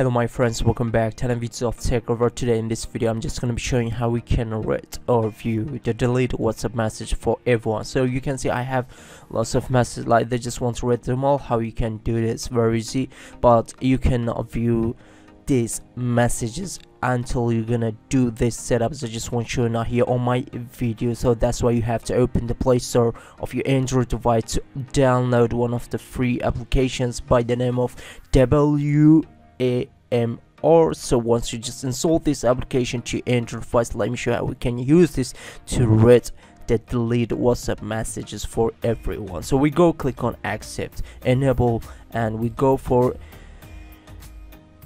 Hello my friends, welcome back to another of Tech River. Today in this video I'm just going to be showing how we can read or view the delete WhatsApp message for everyone. So you can see I have lots of messages like they just want to read them all. How you can do this very easy but you cannot view these messages until you're gonna do this setup so I just want you not here on my video so that's why you have to open the play store of your android device to download one of the free applications by the name of w AMR. So once you just install this application to device, let me show you how we can use this to read the delete WhatsApp messages for everyone. So we go click on accept, enable, and we go for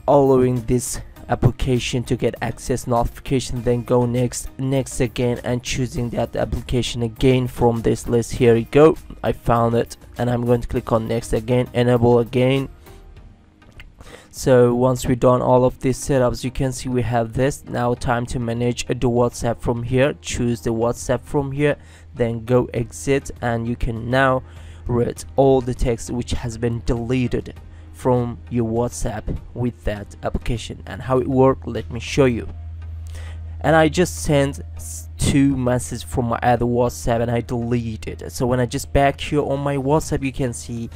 allowing this application to get access notification then go next next again and choosing that application again from this list here you go i found it and i'm going to click on next again enable again so once we've done all of these setups you can see we have this. Now time to manage the whatsapp from here. Choose the whatsapp from here then go exit and you can now read all the text which has been deleted from your whatsapp with that application. And how it worked let me show you. And i just sent two messages from my other whatsapp and i deleted. It so when i just back here on my whatsapp you can see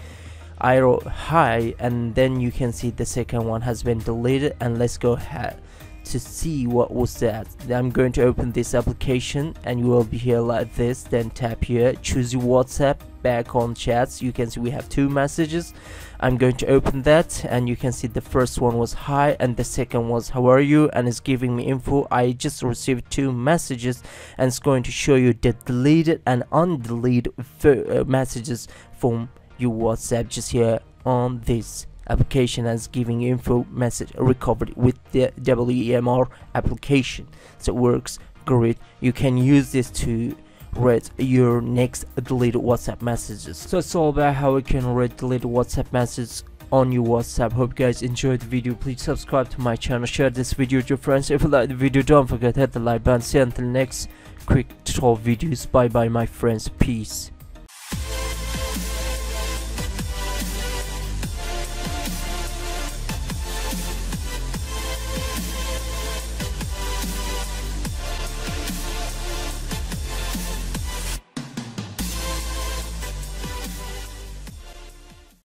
I wrote hi and then you can see the second one has been deleted and let's go ahead to see what was that I'm going to open this application and you will be here like this then tap here choose your WhatsApp back on chats. You can see we have two messages. I'm going to open that and you can see the first one was hi and the second was how are you? and it's giving me info. I just received two messages and it's going to show you the deleted and undeleted uh, messages from your WhatsApp just here on this application as giving info message recovered with the WAMR application. So it works great. You can use this to read your next deleted WhatsApp messages. So it's all about how you can read deleted WhatsApp messages on your whatsapp. Hope you guys enjoyed the video. Please subscribe to my channel. Share this video with your friends. If you like the video don't forget to hit the like button. See you until next quick tutorial videos. Bye bye my friends. Peace